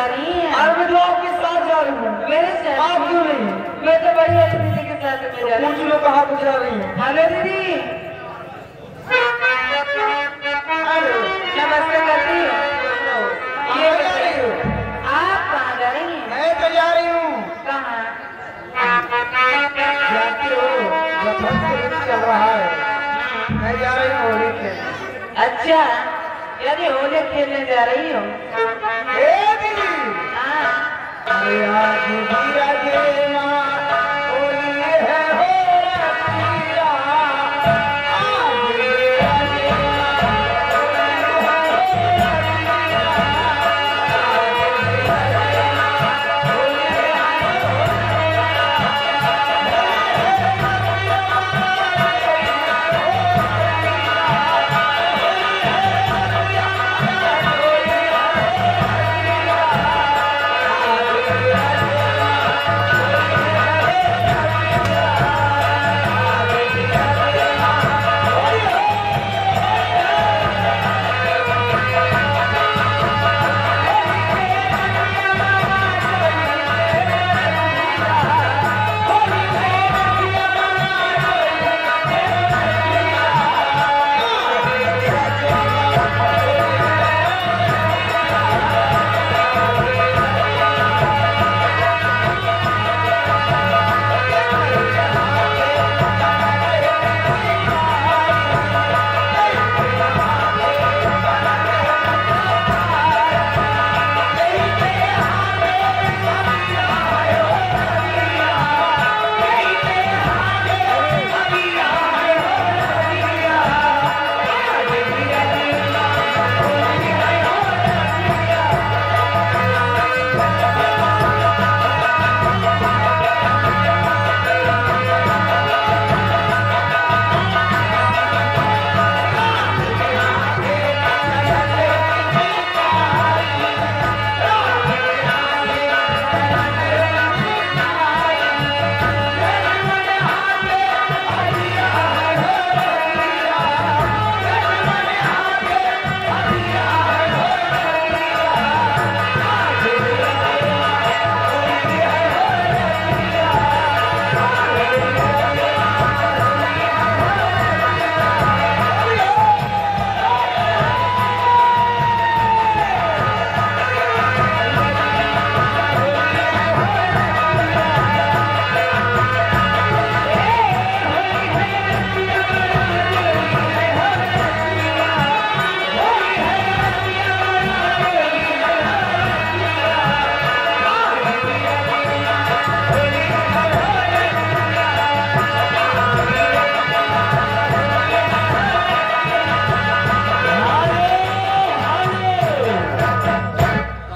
जा रही हैं। और मैं तो आपके साथ जा रही हूँ। मेरे साथ आप क्यों नहीं? मैं तो बड़ी अच्छी दीदी के साथ में जा रही। पूछ लो कहाँ को जा रही हैं। हेलो दीदी। हेलो नमस्ते करती ये हो? आप कहाँ जा रही हैं? मैं तो जा रही हूँ। कहाँ? हो चल रहा है। मैं जा रही हूँ अच्छा। यानी होली खेलने जा रही हो। हाँ अरे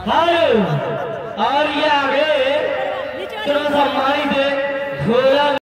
हेलो और ये आगे थोड़ा सा माई दे